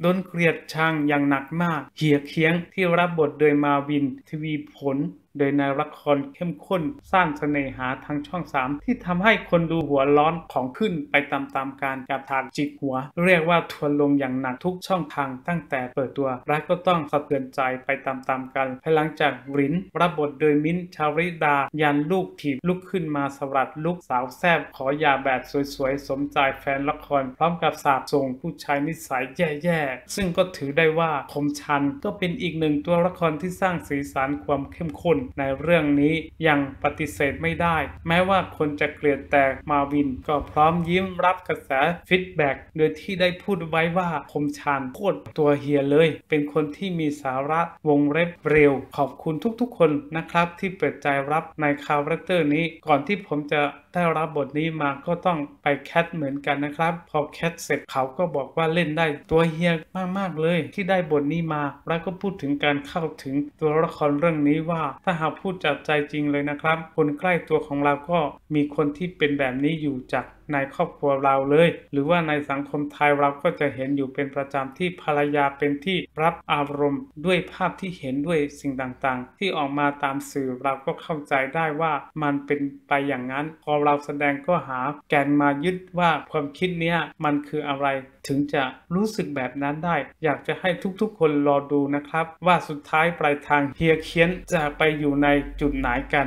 โดนเกลียดชังอย่างหนักมาก เหียเคียงที่รับบทโดยมาวิน ทวีผลโดยในละครเข้มข้นสร้างเสน่หาทางช่องสามที่ทำให้คนดูหัวร้อนของขึ้นไปตามๆการกับทางจิกหัว เรียกว่าทวนลงอย่างหนักทุกช่องทางตั้งแต่เปิดตัวและก็ต้องสะเทือนใจไปตามๆกันภายหลังจากรินรับบทโดยมิ้นชาริดา ยันลูกถีบลุกขึ้นมาสำหรับลูกสาวแซบขอหย่าแบบสวยๆ สมใจแฟนละคร พร้อมกับสาปส่งผู้ชายนิสัยแย่ๆ ซึ่งก็ถือได้ว่าคมชันก็เป็นอีกหนึ่งตัวละครที่สร้างสีสันความเข้มข้นในเรื่องนี้อย่างปฏิเสธไม่ได้ แม้ว่าคนจะเกลียดแต่มาวินก็พร้อมยิ้มรับกระแส feedback โดยที่ได้พูดไว้ว่าคมชันโคตรตัวเฮียเลย เป็นคนที่มีสาระวงเล็บเลว ขอบคุณทุกๆ คนนะครับ ที่เปิดใจรับใน character นี้ ก่อนที่ผมจะได้รับบทนี้มาก็ต้องไปแคทเหมือนกันนะครับ พอแคทเสร็จเขาก็บอกว่าเล่นได้ตัวเฮียมากๆเลย ที่ได้บทนี้มา แล้วก็พูดถึงการเข้าถึงตัวละครเรื่องนี้ว่าถ้าหากพูดจากใจจริงเลยนะครับ คนใกล้ตัวของเราก็มีคนที่เป็นแบบนี้อยู่จาก ในครอบครัวเราเลย หรือว่าในสังคมไทยเราก็จะเห็นอยู่เป็นประจำที่ภรรยาเป็นที่รับอารมณ์ ด้วยภาพที่เห็นด้วยสิ่งต่างๆ ที่ออกมาตามสื่อเราก็เข้าใจได้ว่ามันเป็นไปอย่างนั้น พอเราแสดงก็หาแกนมายึดว่าความคิดเนี้ยมันคืออะไรถึงจะรู้สึกแบบนั้นได้ อยากจะให้ทุกๆ คนรอดูนะครับ ว่าสุดท้ายปลายทางเฮียเคียนจะไปอยู่ในจุดไหนกัน